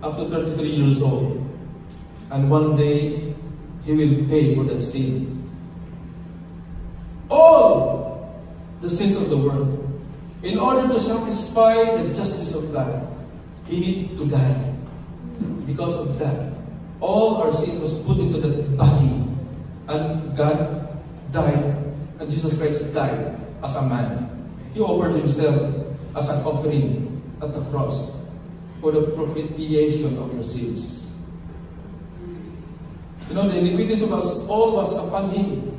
up to 33 years old. And one day, he will pay for that sin. All the sins of the world. In order to satisfy the justice of God, he need to die. Because of that, all our sins was put into the body. And God died, and Jesus Christ died as a man. He offered himself as an offering at the cross for the propitiation of your sins. You know, the iniquities of us all was upon him.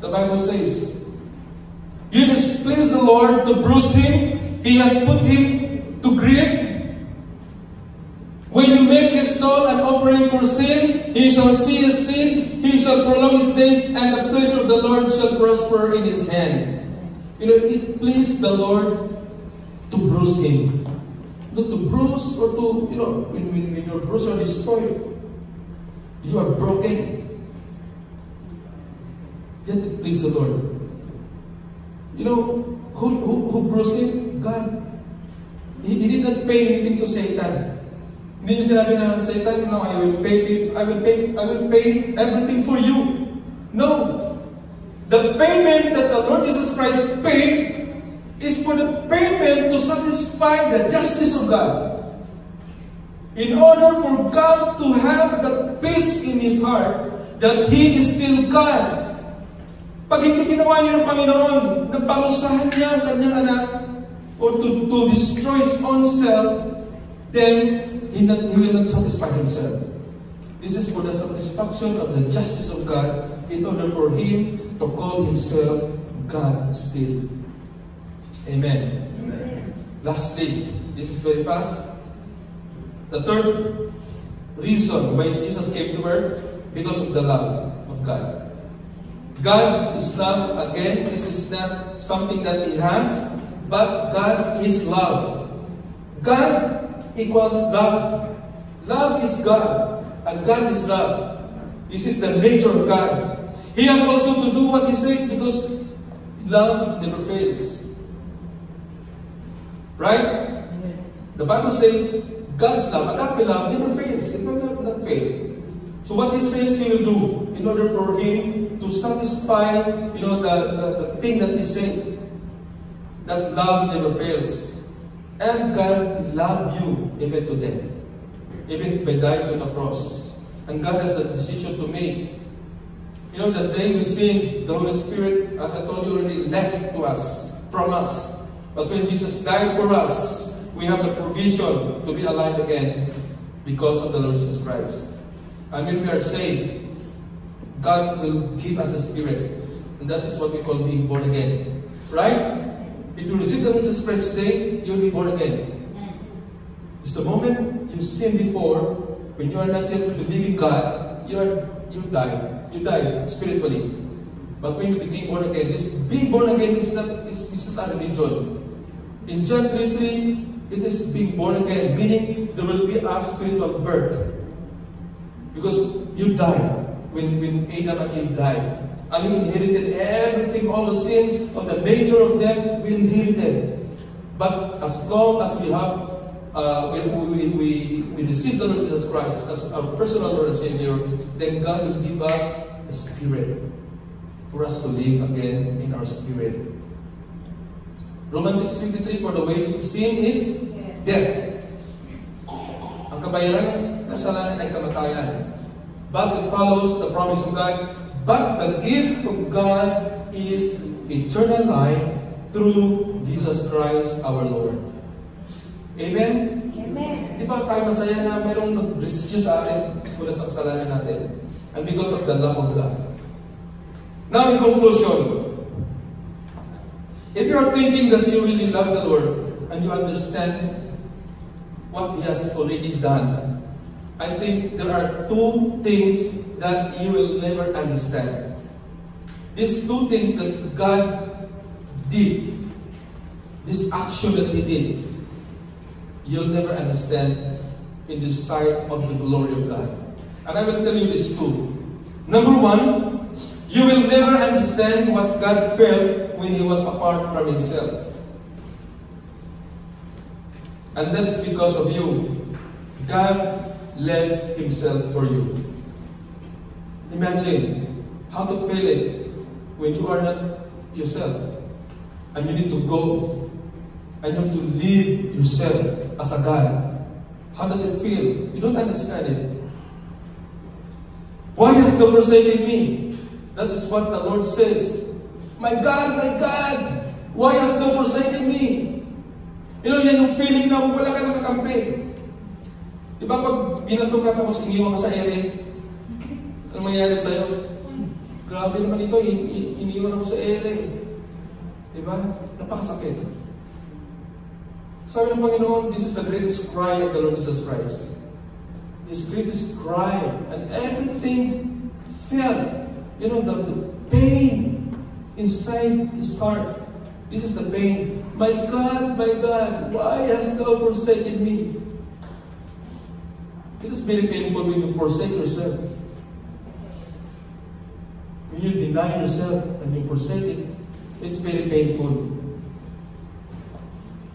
The Bible says, You displeased the Lord to bruise him, he had put him to grief. When you make his soul an offering for sin, he shall see his sin, he shall prolong his days, and the pleasure of the Lord shall prosper in his hand. You know, it pleased the Lord to bruise him. Not to bruise or to, you know, when, when, when your bruise are destroyed, you are broken. Yet it pleased the Lord. You know, who, who, who bruised him? God. He, he did not pay anything to Satan. Hindi niya sinabi na, Satan, no, I will pay, I will pay, I will pay everything for you. No. The payment that the Lord Jesus Christ paid is for the payment to satisfy the justice of God. In order for God to have the peace in His heart that He is still God. Pag hindi ginawa niyo ng Panginoon, naparusahan niya ang kanyang anak or to, to destroy His own self, then he, not, he will not satisfy himself. This is for the satisfaction of the justice of God in order for him to call himself God still. Amen. Amen. Lastly, this is very fast. The third reason why Jesus came to earth, because of the love of God. God is love. Again, this is not something that He has, but God is love. God equals love. Love is God, and God is love. This is the nature of God. He has also to do what He says because love never fails. Right? The Bible says God's love, agape love, never fails. It will not, not fail. So what He says He will do in order for Him to satisfy, you know, the, the, the thing that He says, that love never fails. And God loved you even to death, even by dying on the cross. And God has a decision to make. You know, the day we sin, the Holy Spirit, as I told you already, left to us, from us. But when Jesus died for us, we have the provision to be alive again because of the Lord Jesus Christ. And when we are saved, God will give us the Spirit. And that is what we call being born again. Right? If you receive the Lord Jesus Christ today, you'll be born again. Just the moment you sin before, when you are not yet believing God, you are you die. You die spiritually. But when you became born again, this being born again is not is, is not a religion. In John 3 3, it is being born again, meaning there will be a spiritual birth. Because you die when, when Adam and Eve died. And we inherited everything, all the sins of the nature of them, we inherited. But as long as we have, uh, we, we, we, we receive the Lord Jesus Christ as our personal Lord and Savior, then God will give us a spirit for us to live again in our spirit. Romans 6.53, for the wages of sin is death. Ang kabayaran ng kasalanan ay kamatayan. But it follows the promise of God But the gift of God is eternal life through Jesus Christ our Lord. Amen? Amen. Di ba tayo masaya na mayroong nag-rescue sa atin mula sa kasalanan natin? And because of the love of God. Now in conclusion, if you are thinking that you really love the Lord and you understand what He has already done, I think there are two things that you will never understand. These two things that God did, this action that He did, you'll never understand in the sight of the glory of God. And I will tell you this too. Number one, you will never understand what God felt when He was apart from Himself. And that is because of you. God left Himself for you. Imagine how to feel it when you are not yourself and you need to go and you have to leave yourself as a God. How does it feel? You don't understand it. Why has God forsaken me? That is what the Lord says. My God, my God, why has God forsaken me? You know, yan yung feeling na wala ka nakakampi. Di ba pag binato ka tapos iniwan ka sa ere, ano mangyayari sa'yo? Grabe naman ito, in, in, iniwan ako sa ere. Di ba? Napakasakit. Sabi ng Panginoon, this is the greatest cry of the Lord Jesus Christ. His greatest cry, and everything felt, you know, the, the pain inside his heart. This is the pain. My God, my God, why hast thou forsaken me? It is very painful when you forsake yourself. When you deny yourself and you forsake it, it's very painful.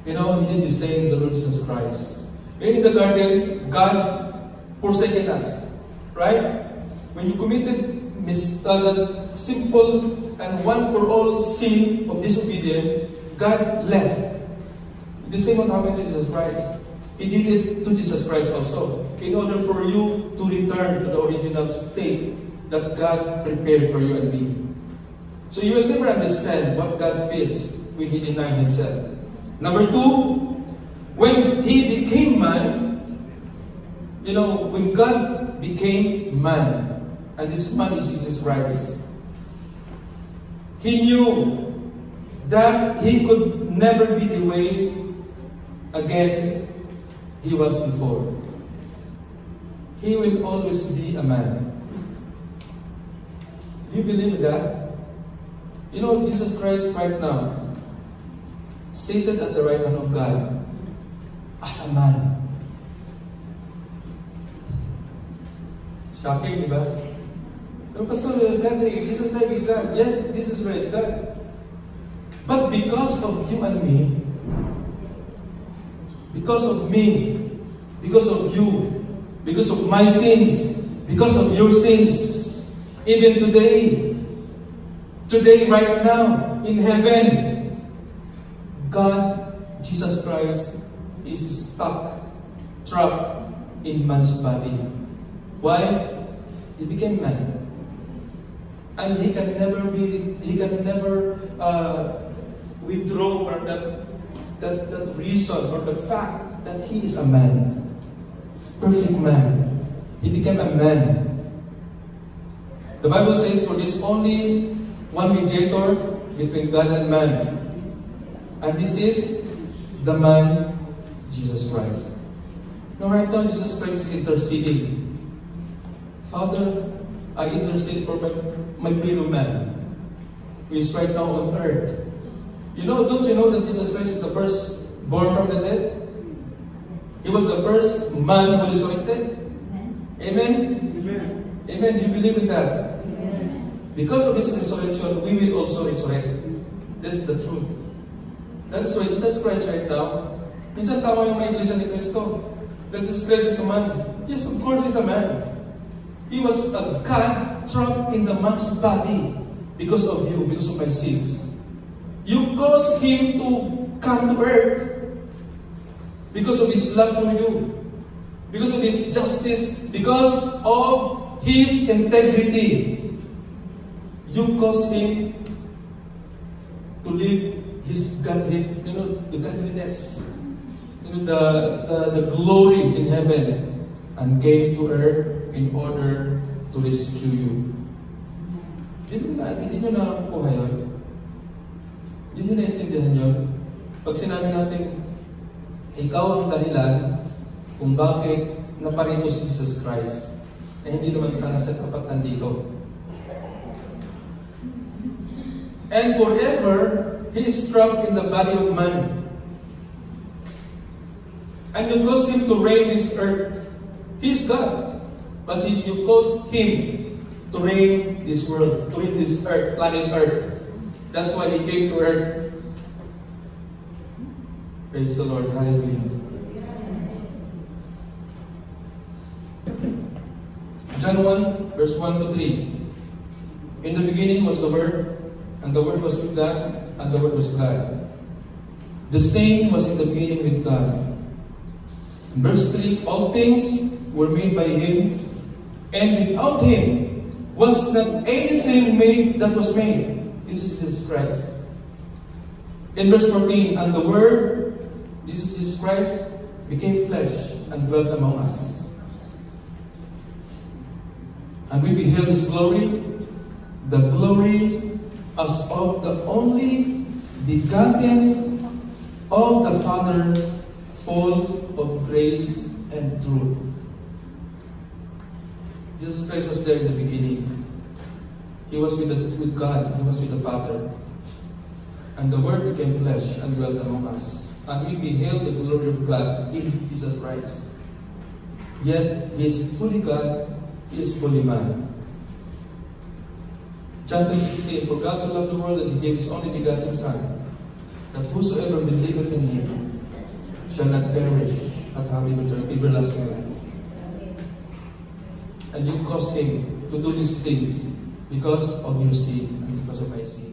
You know, He did the same the Lord Jesus Christ. In the garden, God forsaken us. Right? When you committed uh, that simple and one for all sin of disobedience, God left. The same what happened to Jesus Christ. He did it to Jesus Christ also. In order for you to return to the original state that God prepared for you and me. So you will never understand what God feels when He denied Himself. Number two, when He became man, you know, when God became man, and this man is Jesus Christ, He knew that He could never be the way again He was before. He will always be a man. Do you believe that? You know, Jesus Christ right now, seated at the right hand of God, as a man. Shocking, di ba? Pero Pastor, God, Jesus Christ is God. Yes, Jesus Christ is God. But because of you and me, because of me, because of you, because of my sins, because of your sins, even today, today, right now, in heaven, God, Jesus Christ, is stuck, trapped in man's body. Why? He became man. And he can never be, he can never uh, withdraw from that, that, that reason or the fact that he is a man. Perfect man. He became a man. The Bible says, For there's only one mediator between God and man. And this is the man, Jesus Christ. Now, right now, Jesus Christ is interceding. Father, I intercede for my, my fellow man who is right now on earth. You know, don't you know that Jesus Christ is the first born from the dead? He was the first man who resurrected. Amen? Amen. Amen. You believe in that? Because of his resurrection, we will also resurrect. That's the truth. That is why Jesus Christ right now, minsan tama yung may iglesia ni Cristo. That Jesus Christ is a man. Yes, of course he's a man. He was a God trapped in the man's body because of you, because of my sins. You caused him to come to earth because of his love for you, because of his justice, because of his integrity. You caused him to live his godly, you know, the godliness, you know, the, the, the glory in heaven, and came to earth in order to rescue you. Hindi nyo na, hindi nyo nakakuha yun. Hindi nyo naintindihan yun. Pag sinabi natin, ikaw ang dahilan kung bakit naparito si Jesus Christ, na hindi naman sana siya dapat nandito. And forever, He is trapped in the body of man. And you cause Him to reign this earth. He is God. But you cause Him to reign this world, to reign this earth, planet Earth. That's why He came to earth. Praise the Lord. Hallelujah. John 1, verse 1 to 3. In the beginning was the Word, and the Word was with God, and the Word was God. The same was in the beginning with God. In verse 3, all things were made by Him, and without Him was not anything made that was made. This is Jesus Christ. In verse 14, and the Word, Jesus Christ, became flesh and dwelt among us. And we beheld His glory, the glory as of the only begotten of the Father, full of grace and truth. Jesus Christ was there in the beginning. He was with, the, with God, He was with the Father. And the Word became flesh and dwelt among us. And we beheld the glory of God in Jesus Christ. Yet He is fully God, He is fully man. John 3.16 For God so loved the world that He gave His only begotten Son, that whosoever believeth in Him shall not perish, but have everlasting life. And you caused Him to do these things because of your sin and because of my sins.